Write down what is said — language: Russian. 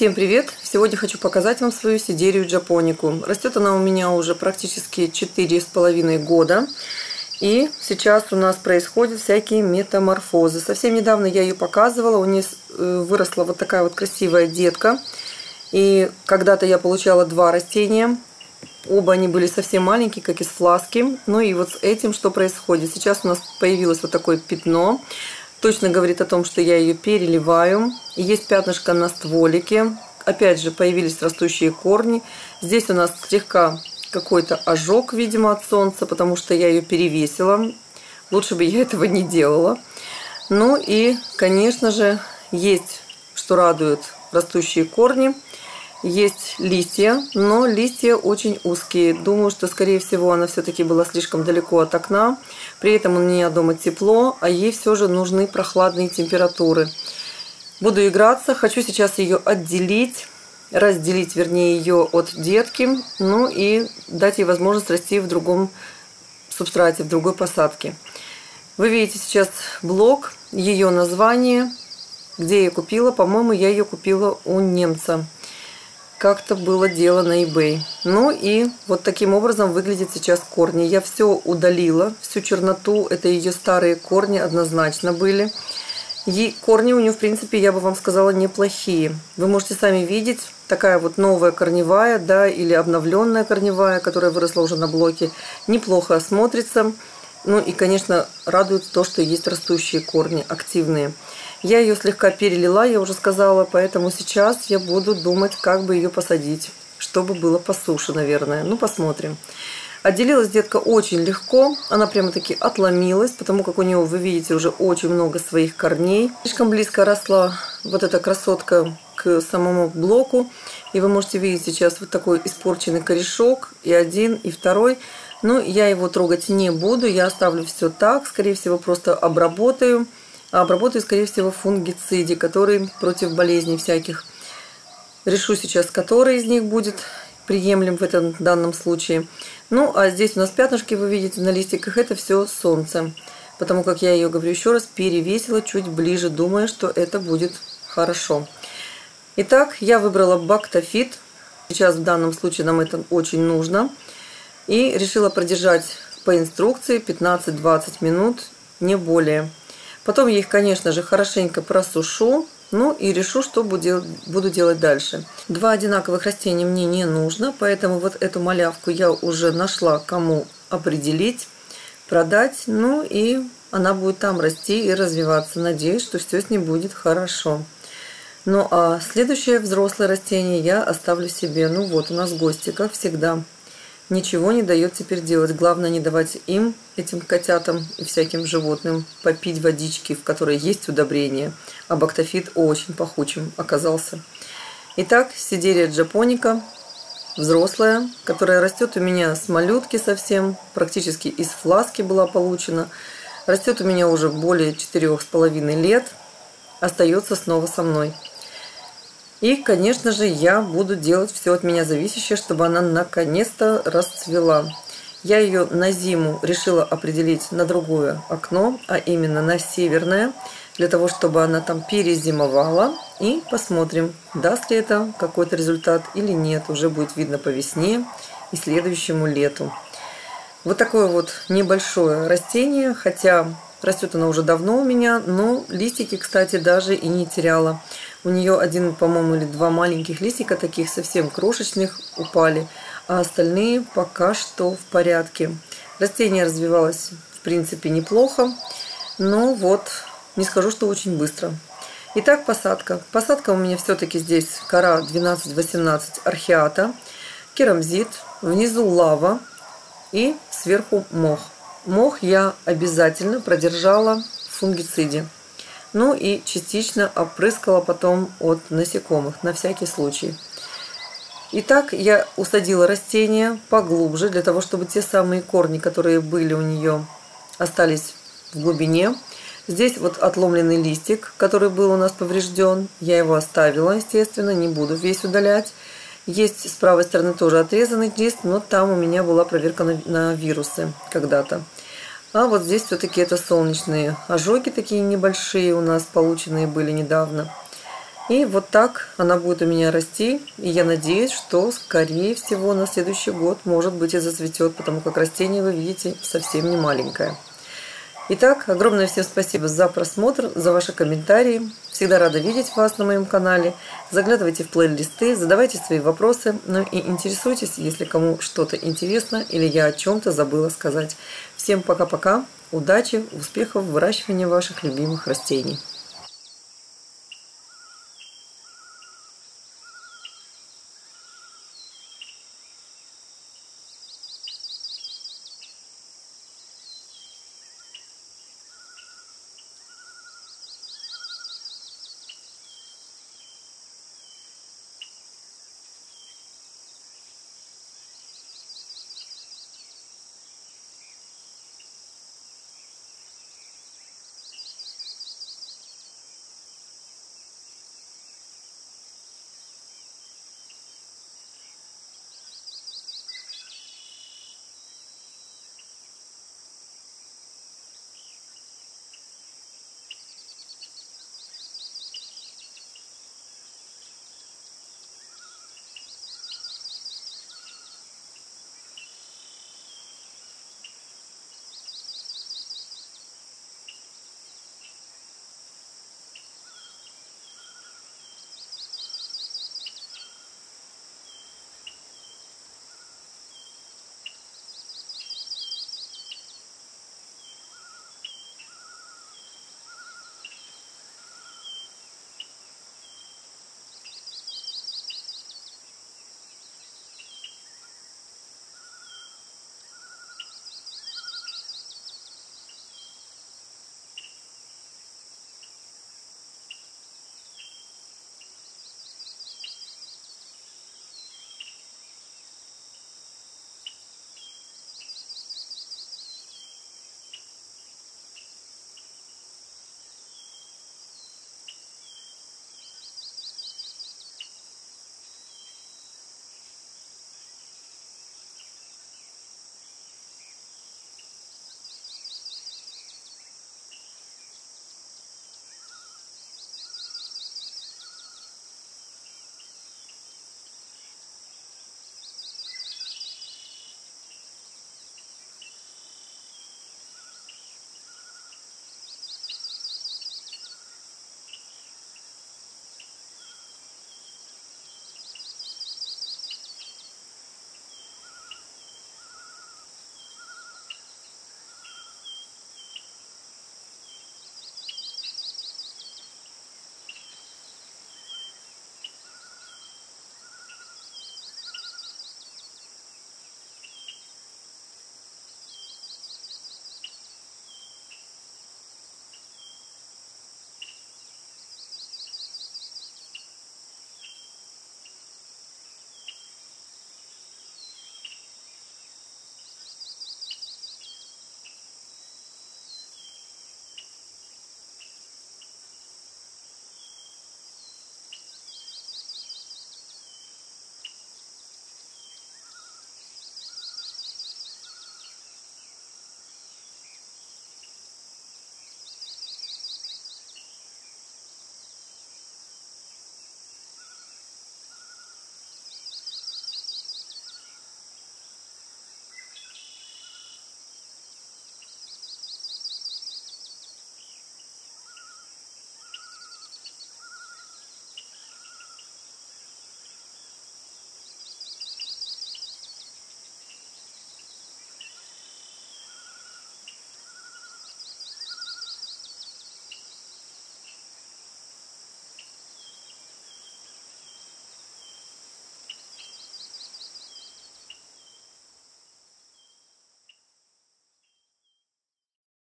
Всем привет! Сегодня хочу показать вам свою сидерию джапонику. Растет она у меня уже практически четыре с половиной года. И сейчас у нас происходят всякие метаморфозы. Совсем недавно я ее показывала. У нее э, выросла вот такая вот красивая детка. И когда-то я получала два растения. Оба они были совсем маленькие, как из фласки. Ну и вот с этим что происходит? Сейчас у нас появилось вот такое пятно точно говорит о том, что я ее переливаю. Есть пятнышко на стволике. Опять же, появились растущие корни. Здесь у нас слегка какой-то ожог, видимо, от солнца, потому что я ее перевесила. Лучше бы я этого не делала. Ну и, конечно же, есть, что радует, растущие корни. Есть листья, но листья очень узкие. Думаю, что, скорее всего, она все-таки была слишком далеко от окна. При этом у меня дома тепло, а ей все же нужны прохладные температуры. Буду играться. Хочу сейчас ее отделить, разделить, вернее, ее от детки. Ну и дать ей возможность расти в другом субстрате, в другой посадке. Вы видите сейчас блок, ее название, где я купила. По-моему, я ее купила у немца как-то было дело на eBay. Ну и вот таким образом выглядит сейчас корни. Я все удалила, всю черноту. Это ее старые корни однозначно были. И корни у нее, в принципе, я бы вам сказала, неплохие. Вы можете сами видеть, такая вот новая корневая, да, или обновленная корневая, которая выросла уже на блоке, неплохо смотрится. Ну и, конечно, радует то, что есть растущие корни, активные. Я ее слегка перелила, я уже сказала, поэтому сейчас я буду думать, как бы ее посадить, чтобы было по суше, наверное. Ну, посмотрим. Отделилась детка очень легко, она прямо-таки отломилась, потому как у нее, вы видите, уже очень много своих корней. Слишком близко росла вот эта красотка к самому блоку, и вы можете видеть сейчас вот такой испорченный корешок, и один, и второй. Но я его трогать не буду, я оставлю все так, скорее всего, просто обработаю а обработаю, скорее всего, фунгициди, который против болезней всяких. Решу сейчас, который из них будет приемлем в этом данном случае. Ну, а здесь у нас пятнышки, вы видите на листиках, это все солнце. Потому как я ее, говорю еще раз, перевесила чуть ближе, думая, что это будет хорошо. Итак, я выбрала бактофит. Сейчас в данном случае нам это очень нужно. И решила продержать по инструкции 15-20 минут, не более. Потом я их, конечно же, хорошенько просушу. Ну и решу, что буду делать дальше. Два одинаковых растения мне не нужно, поэтому вот эту малявку я уже нашла, кому определить, продать. Ну и она будет там расти и развиваться. Надеюсь, что все с ней будет хорошо. Ну а следующее взрослое растение я оставлю себе. Ну вот у нас гости, как всегда ничего не дает теперь делать. Главное не давать им, этим котятам и всяким животным, попить водички, в которой есть удобрение. А бактофит очень пахучим оказался. Итак, сидерия джапоника, взрослая, которая растет у меня с малютки совсем, практически из фласки была получена. Растет у меня уже более четырех с половиной лет, остается снова со мной. И, конечно же, я буду делать все от меня зависящее, чтобы она наконец-то расцвела. Я ее на зиму решила определить на другое окно, а именно на северное, для того, чтобы она там перезимовала. И посмотрим, даст ли это какой-то результат или нет. Уже будет видно по весне и следующему лету. Вот такое вот небольшое растение, хотя растет она уже давно у меня, но листики, кстати, даже и не теряла. У нее один, по-моему, или два маленьких листика таких совсем крошечных упали, а остальные пока что в порядке. Растение развивалось, в принципе, неплохо, но вот не скажу, что очень быстро. Итак, посадка. Посадка у меня все-таки здесь кора 12-18 археата, керамзит, внизу лава и сверху мох. Мох я обязательно продержала в фунгициде. Ну и частично опрыскала потом от насекомых, на всякий случай. Итак, я усадила растение поглубже, для того, чтобы те самые корни, которые были у нее, остались в глубине. Здесь вот отломленный листик, который был у нас поврежден. Я его оставила, естественно, не буду весь удалять. Есть с правой стороны тоже отрезанный лист, но там у меня была проверка на, на вирусы когда-то. А вот здесь все-таки это солнечные ожоги такие небольшие у нас полученные были недавно. И вот так она будет у меня расти. И я надеюсь, что, скорее всего, на следующий год, может быть, и зацветет, потому как растение, вы видите, совсем не маленькое. Итак, огромное всем спасибо за просмотр, за ваши комментарии. Всегда рада видеть вас на моем канале. Заглядывайте в плейлисты, задавайте свои вопросы, ну и интересуйтесь, если кому что-то интересно или я о чем-то забыла сказать. Всем пока-пока, удачи, успехов в выращивании ваших любимых растений.